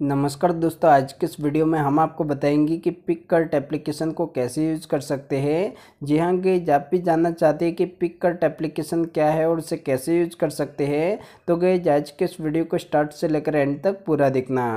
नमस्कार दोस्तों, आज के इस वीडियो में हम आपको बताएँगे कि पिक कर्ट एप्लीकेशन को कैसे यूज़ कर सकते हैं। जी हाँ गई आप भी जानना चाहते हैं कि पिक कर्ट एप्लीकेशन क्या है और उसे कैसे यूज़ कर सकते हैं। तो गई आज के इस वीडियो को स्टार्ट से लेकर एंड तक पूरा देखना।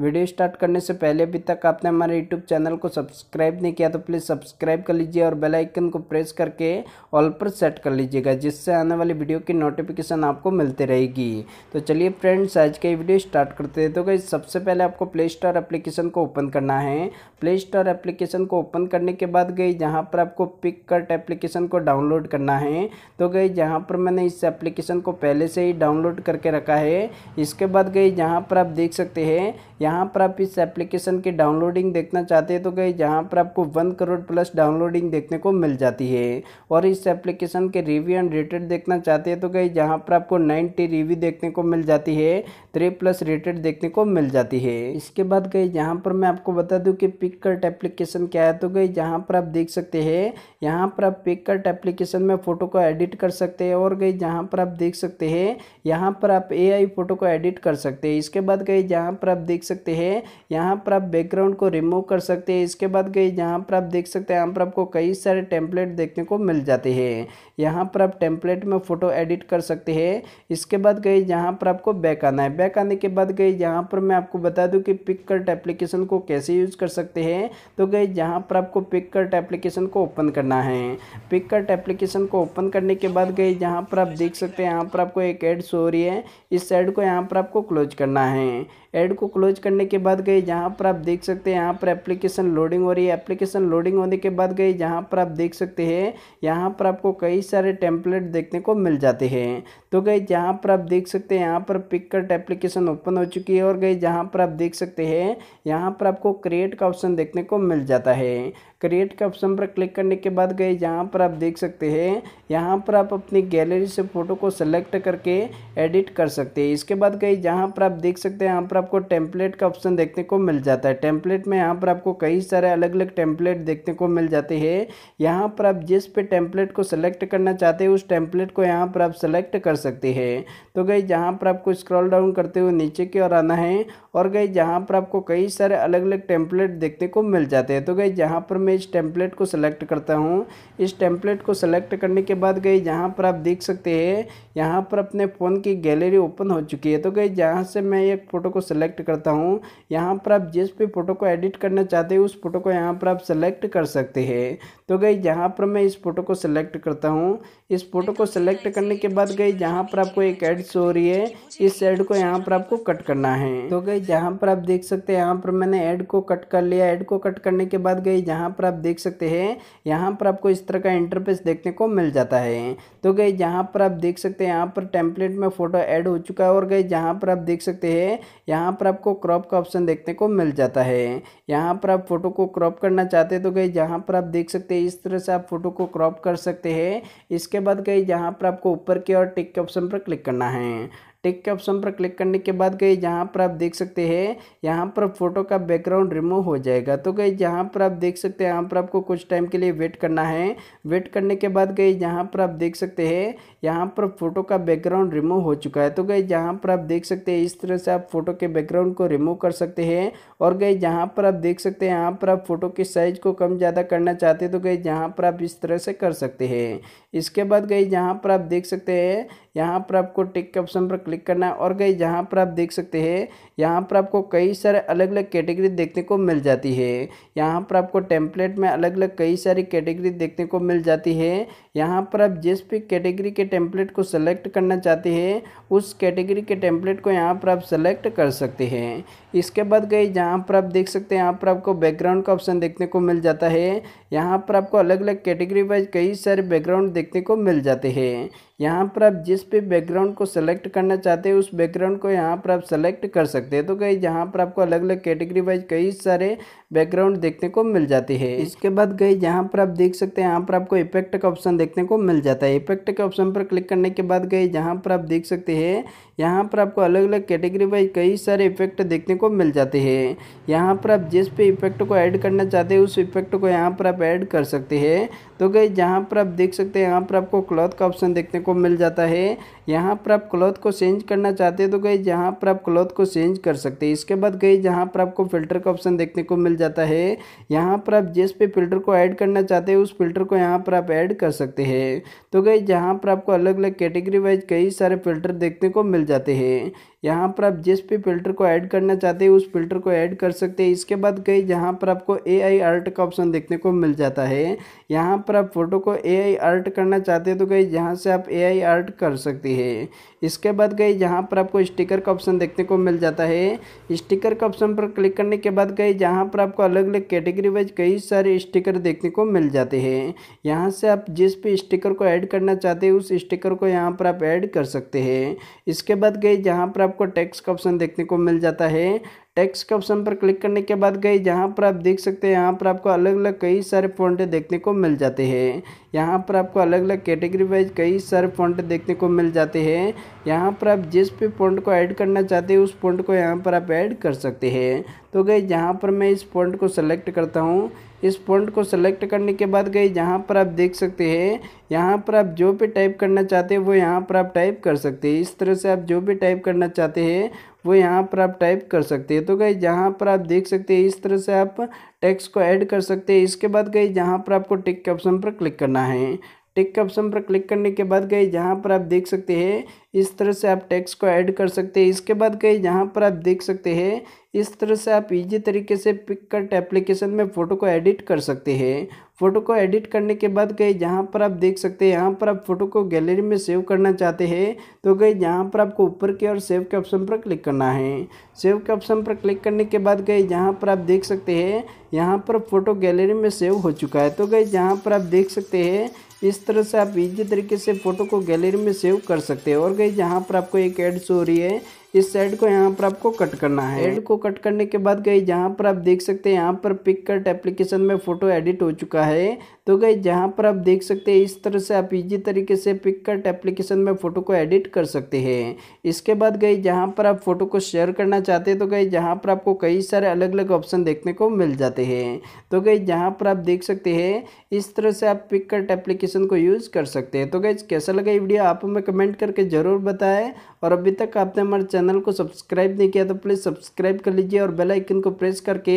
वीडियो स्टार्ट करने से पहले अभी तक आपने हमारे यूट्यूब चैनल को सब्सक्राइब नहीं किया तो प्लीज़ सब्सक्राइब कर लीजिए और बेलाइकन को प्रेस करके ऑल पर सेट कर लीजिएगा, जिससे आने वाली वीडियो की नोटिफिकेशन आपको मिलती रहेगी। तो चलिए फ्रेंड्स, आज के वीडियो स्टार्ट करते हैं। तो गई सबसे पहले आपको प्ले स्टोर एप्लीकेशन को ओपन करना है। प्ले स्टोर एप्लीकेशन को ओपन करने के बाद गई, जहाँ पर आपको पिक कट एप्लीकेशन को डाउनलोड करना है। तो गई, जहाँ पर मैंने इस एप्लीकेशन को पहले से ही डाउनलोड करके रखा है। इसके बाद गई, जहाँ पर आप देख सकते हैं, यहाँ पर आप इस एप्लीकेशन की डाउनलोडिंग देखना चाहते हैं तो गई, जहाँ पर आपको वन करोड़ प्लस डाउनलोडिंग देखने को मिल जाती है। और इस एप्लीकेशन के रिव्यू एंड रेटेड देखना चाहते हैं तो गई, जहाँ पर आपको नाइन्टी रिव्यू देखने को मिल जाती है थ्री प्लस रेटेड देखने को मिल जाती है इसके बाद गई, जहाँ पर मैं आपको बता दूँ कि पिक कट एप्लीकेशन क्या है तो गई, जहाँ पर आप देख सकते हैं, यहाँ पर आप पिक एप्लीकेशन में फ़ोटो को एडिट कर सकते हैं और गई, जहाँ पर आप देख सकते हैं, यहाँ पर आप एआई फ़ोटो को एडिट कर सकते हैं। इसके बाद गई, जहाँ पर आप देख सकते हैं, यहाँ पर आप बैकग्राउंड को रिमूव कर सकते हैं। इसके बाद गई, जहाँ पर आप देख सकते हैं, यहाँ पर आपको कई सारे टेम्पलेट देखने को मिल जाते हैं। यहाँ पर आप टेम्पलेट में फ़ोटो एडिट कर सकते हैं। इसके बाद गई, जहाँ पर आपको बैक आना है। बैक आने के बाद गई, जहाँ पर मैं आपको बता दूँ कि पिक कट एप्लीकेशन को कैसे यूज़ कर सकते हैं? तो गई जहाँ पर आपको पिक कट एप्लीकेशन को ओपन करना है। पिक कट एप्लीकेशन को ओपन करने के बाद गई जहाँ पर आप देख सकते हैं, यहाँ पर आपको एक ऐड शो हो रही है। इस ऐड को यहाँ पर आपको क्लोज करना है। ऐड को क्लोज करने के बाद गई जहाँ पर आप देख सकते हैं, यहाँ पर एप्लीकेशन लोडिंग हो रही है। एप्लीकेशन लोडिंग होने के बाद गई जहाँ पर आप देख सकते हैं, यहाँ पर आपको कई सारे टेम्पलेट देखने को मिल जाते हैं। तो गई जहाँ पर आप देख सकते हैं, यहाँ पर पिक कट एप्लीकेशन ओपन हो चुकी है और गई जहाँ पर आप देख सकते हैं, यहाँ पर आपको क्रिएट का ऑप्शन देखने को मिल जाता है। क्रिएट के ऑप्शन पर क्लिक करने के बाद गए, जहाँ पर आप देख सकते हैं, यहाँ पर आप अपनी गैलरी से फ़ोटो को सेलेक्ट करके एडिट कर सकते हैं। इसके बाद गई जहाँ पर आप देख सकते हैं, यहाँ पर आपको टेम्पलेट का ऑप्शन देखने को मिल जाता है। टेम्पलेट में यहाँ पर आपको कई सारे अलग अलग टेम्पलेट देखने को मिल जाते हैं। यहाँ पर आप जिस पे टेम्पलेट को सेलेक्ट करना चाहते हैं, उस टेम्पलेट को यहाँ पर आप सेलेक्ट कर सकते हैं। तो गई जहाँ पर आपको स्क्रॉल डाउन करते हुए नीचे की ओर आना है, और गई जहाँ पर आपको कई सारे अलग अलग टेम्पलेट देखने को मिल जाते हैं। तो गई जहाँ पर मैं इस टेम्पलेट को सिलेक्ट करता हूँ। इस टेम्पलेट को सिलेक्ट करने के बाद गई, जहाँ पर आप देख सकते हैं, यहाँ पर अपने फ़ोन की गैलरी ओपन हो चुकी है। तो गई, जहाँ से मैं एक फ़ोटो को सिलेक्ट करता हूँ, यहाँ पर आप जिस भी फ़ोटो को एडिट करना चाहते हैं, उस फ़ोटो को यहाँ पर आप सेलेक्ट कर सकते हैं। तो गई, जहाँ पर मैं इस फ़ोटो को सिलेक्ट करता हूँ, इस फ़ोटो को सिलेक्ट करने के बाद गई, जहाँ पर आपको एक एड शो हो रही है, इस एड को यहाँ पर आपको कट करना है। तो गई, जहाँ पर आप देख सकते हैं, यहाँ पर मैंने एड को कट कर लिया। एड को कट करने के बाद गई, जहाँ पर आप देख सकते हैं, यहाँ पर आपको इस तरह का इंटरफेस देखने को मिल जाता है। तो गई, जहाँ पर आप देख सकते हैं, यहाँ पर टेम्पलेट में फ़ोटो ऐड हो चुका है और गई, जहाँ पर आप देख सकते हैं, यहाँ पर आपको क्रॉप का ऑप्शन देखने को मिल जाता है। यहाँ पर आप फ़ोटो को क्रॉप करना चाहते हैं तो गई, जहाँ पर आप देख सकते हैं, इस तरह से आप फ़ोटो को क्रॉप कर सकते हैं। इसके बाद गई जहाँ पर आपको ऊपर की और टिक के ऑप्शन पर क्लिक करना है। टिक के ऑप्शन पर क्लिक करने के बाद गई जहाँ पर आप देख सकते हैं, यहाँ पर फ़ोटो का बैकग्राउंड रिमूव हो जाएगा। तो गई जहाँ पर आप देख सकते हैं, यहाँ पर आपको कुछ टाइम के लिए वेट करना है। वेट करने के बाद गई जहाँ पर आप देख सकते हैं, यहाँ पर फ़ोटो का बैकग्राउंड रिमूव हो चुका है। तो गई जहाँ पर आप देख सकते हैं, इस तरह से आप फ़ोटो के बैकग्राउंड को रिमूव कर सकते हैं। और गई, जहाँ पर आप देख सकते हैं, यहाँ पर आप फ़ोटो की साइज़ को कम ज़्यादा करना चाहते हैं तो गई, जहाँ पर आप इस तरह से कर सकते हैं। इसके बाद गई, जहाँ पर आप देख सकते हैं, यहाँ पर आपको टिक के ऑप्शन पर क्लिक करना है, और गई, जहाँ पर आप देख सकते हैं, यहाँ पर आपको कई सारे अलग अलग कैटेगरी देखने को मिल जाती है। यहाँ पर आपको टेम्पलेट में अलग अलग कई सारी कैटेगरी देखने को मिल जाती है। यहाँ पर आप जिस भी कैटेगरी के टेम्पलेट को सेलेक्ट करना चाहते हैं, उस कैटेगरी के टेम्पलेट को यहाँ पर आप सेलेक्ट कर सकते हैं। इसके बाद गई जहाँ पर आप देख सकते हैं, यहाँ पर आपको बैकग्राउंड का ऑप्शन देखने को मिल जाता है। यहाँ पर आपको अलग अलग कैटेगरी वाइज कई सारे बैकग्राउंड देखने को मिल जाते हैं। यहाँ पर आप जिस पे बैकग्राउंड को सेलेक्ट करना चाहते हैं, उस बैकग्राउंड को यहाँ पर आप सेलेक्ट कर सकते हैं। तो कई जहाँ पर आपको अलग अलग कैटेगरी वाइज कई सारे बैकग्राउंड देखने को मिल जाते हैं। इसके बाद गई जहाँ पर आप देख सकते हैं, यहाँ पर आपको इफ़ेक्ट का ऑप्शन देखने को मिल जाता है। इफ़ेक्ट के ऑप्शन पर क्लिक करने के बाद गई जहाँ पर आप देख सकते हैं यहाँ पर आपको अलग अलग कैटेगरी वाइज कई सारे इफ़ेक्ट देखने को मिल जाते हैं। यहाँ पर आप जिस पे इफ़ेक्ट को ऐड करना चाहते हैं, उस इफ़ेक्ट को यहाँ पर आप ऐड कर सकते हैं। तो गई, जहाँ पर आप देख सकते हैं, यहाँ पर आपको क्लॉथ का ऑप्शन देखने को मिल जाता है। यहाँ पर आप क्लॉथ को चेंज करना चाहते हैं तो गई, जहाँ पर आप क्लॉथ को चेंज कर सकते हैं। इसके बाद गई, जहाँ पर आपको फ़िल्टर का ऑप्शन देखने को मिल जाता है। यहाँ पर आप जिस पे फ़िल्टर को ऐड करना चाहते हैं, उस फ़िल्टर को यहाँ पर आप ऐड कर सकते हैं। तो गई, जहाँ पर आपको अलग अलग कैटेगरी वाइज कई सारे फ़िल्टर देखने को मिल जाते हैं। यहाँ पर आप जिस भी फ़िल्टर को ऐड करना चाहते हैं, उस फ़िल्टर को ऐड कर सकते हैं। इसके बाद गई जहाँ पर आपको ए आई आर्ट का ऑप्शन देखने को मिल जाता है। यहाँ पर आप फ़ोटो को ए आई आर्ट करना चाहते हैं तो गई जहाँ से आप ए आई आर्ट कर सकते हैं। इसके बाद गई जहाँ पर आपको स्टिकर का ऑप्शन देखने को मिल जाता है। स्टिकर का ऑप्शन पर क्लिक करने के बाद गई जहाँ पर आपको अलग अलग कैटेगरी वाइज कई सारे स्टिकर देखने को मिल जाते हैं। यहाँ से आप जिस भी स्टिकर को ऐड करना चाहते हैं, उस स्टिकर को यहाँ पर आप ऐड कर सकते हैं। इसके बाद गई जहाँ पर आपको टैक्स का ऑप्शन देखने को मिल जाता है। टैक्स के ऑप्शन पर क्लिक करने के बाद गई जहाँ पर आप देख सकते हैं, यहाँ पर आपको अलग अलग कई सारे फ़ॉन्ट देखने को मिल जाते हैं। यहाँ पर आपको अलग अलग कैटेगरी वाइज कई सारे फ़ॉन्ट देखने को मिल जाते हैं। यहाँ पर आप जिस भी फ़ॉन्ट को ऐड करना चाहते हैं, उस फ़ॉन्ट को यहाँ पर आप ऐड कर सकते हैं। तो गई जहाँ पर मैं इस फ़ॉन्ट को सेलेक्ट करता हूँ, इस फ़ॉन्ट को सेलेक्ट करने के बाद गई जहाँ पर आप देख सकते हैं, यहाँ पर आप जो भी टाइप करना चाहते हैं, वो यहाँ पर आप टाइप कर सकते हैं। इस तरह से आप जो भी टाइप करना चाहते हैं वो यहाँ पर आप टाइप कर सकते हैं। तो गई जहाँ पर आप देख सकते हैं, इस तरह से आप टेक्स्ट को ऐड कर सकते हैं। इसके बाद गई जहाँ पर आपको टिक के ऑप्शन पर क्लिक करना है। टिक के ऑप्शन पर क्लिक करने के बाद गए, जहाँ पर आप देख सकते हैं, इस तरह से आप टेक्स्ट को ऐड कर सकते हैं। इसके बाद गए, जहाँ पर आप देख सकते हैं, इस तरह से आप इजी तरीके से पिककट एप्लीकेशन में फ़ोटो को एडिट कर सकते हैं। फ़ोटो को एडिट करने के बाद गए, जहाँ पर आप देख सकते हैं, यहाँ पर आप फ़ोटो को गैलरी में सेव करना चाहते हैं तो गए, जहाँ पर आपको ऊपर के और सेव के ऑप्शन पर क्लिक करना है। सेव के ऑप्शन पर क्लिक करने के बाद गए, जहाँ पर आप देख सकते हैं, यहाँ पर फ़ोटो गैलरी में सेव हो चुका है। तो गए, जहाँ पर आप देख सकते हैं इस तरह से आप इजी तरीके से फ़ोटो को गैलरी में सेव कर सकते हैं। और गई जहाँ पर आपको एक ऐड शो हो रही है। इस साइड को यहाँ पर आपको कट करना है। एड को कट करने के बाद गई जहाँ पर आप देख सकते हैं, यहाँ पर पिक कट एप्लीकेशन में फ़ोटो एडिट हो चुका है। तो गई जहाँ पर आप देख सकते हैं, इस तरह से आप इजी तरीके से पिक कट एप्लीकेशन में फ़ोटो को एडिट कर सकते हैं। इसके बाद गई जहाँ पर आप फ़ोटो को शेयर करना चाहते हैं तो गई जहाँ पर आपको कई सारे अलग अलग ऑप्शन देखने को मिल जाते हैं। तो गई जहाँ पर आप देख सकते हैं, इस तरह से आप पिक कट एप्लीकेशन को यूज़ कर सकते हैं। तो गई कैसा लगा ये वीडियो आप हमें कमेंट करके ज़रूर बताएँ। और अभी तक आपने हमारे चैनल को सब्सक्राइब नहीं किया तो प्लीज़ सब्सक्राइब कर लीजिए और बेल आइकन को प्रेस करके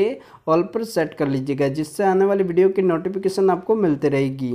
ऑल पर सेट कर लीजिएगा, जिससे आने वाली वीडियो की नोटिफिकेशन आपको मिलती रहेगी।